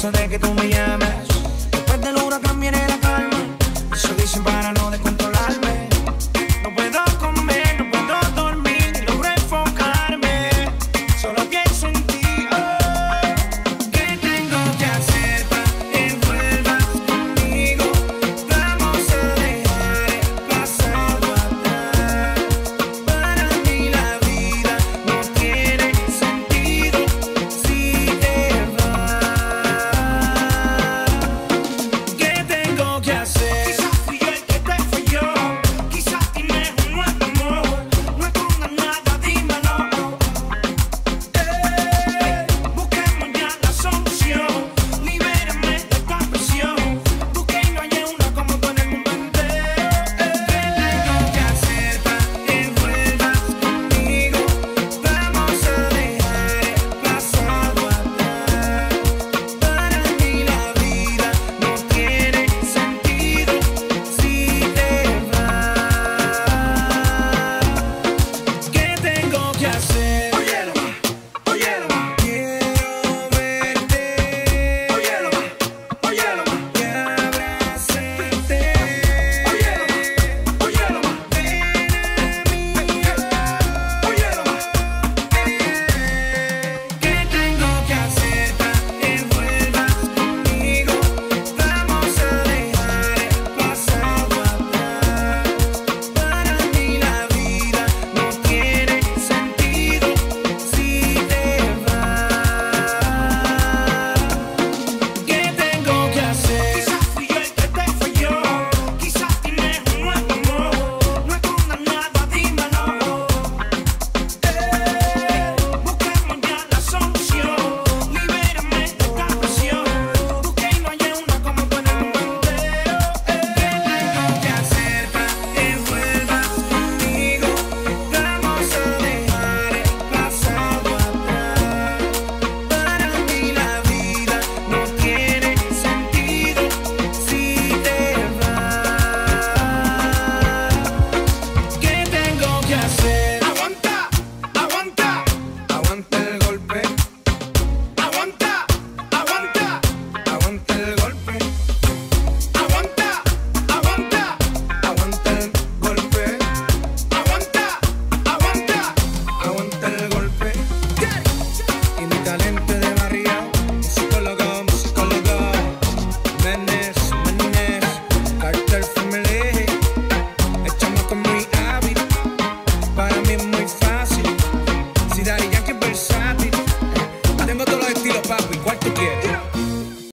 caso de que tú me llames